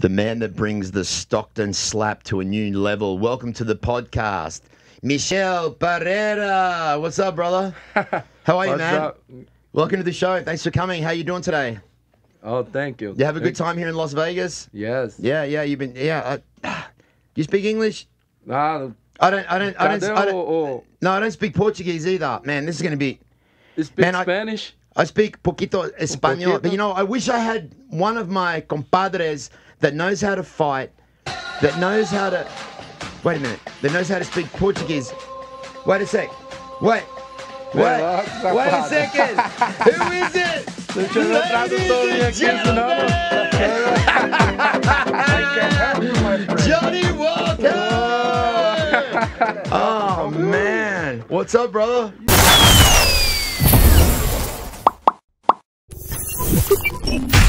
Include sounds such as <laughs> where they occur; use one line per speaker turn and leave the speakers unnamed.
the man that brings the Stockton slap to a new level. Welcome to the podcast, Michel Pereira. What's up, brother? <laughs> How are you, man?
up?
Welcome to the show. Thanks for coming. How you doing today?
Oh, thank you.
You have a good time here in Las Vegas?
Yes.
Yeah, yeah. You've been. Yeah. Uh, <sighs> you speak English?
Ah,
I don't. I don't. I don't. I don't
o, o,
no, I don't speak Portuguese either. Man, this is going to be.
speak
Man, I-
Spanish?
I speak poquito español, but you know, I wish I had one of my compadres that knows how to fight, that knows how to. Wait a minute. That knows how to speak Portuguese. Wait a sec. Wait. Wait. Wait a second. Who is it?
Deixa eu tradutor
Ladies
aqui, senão.
Johnny Walker! <laughs> Oh man. What's up, brother? Thank <laughs> you.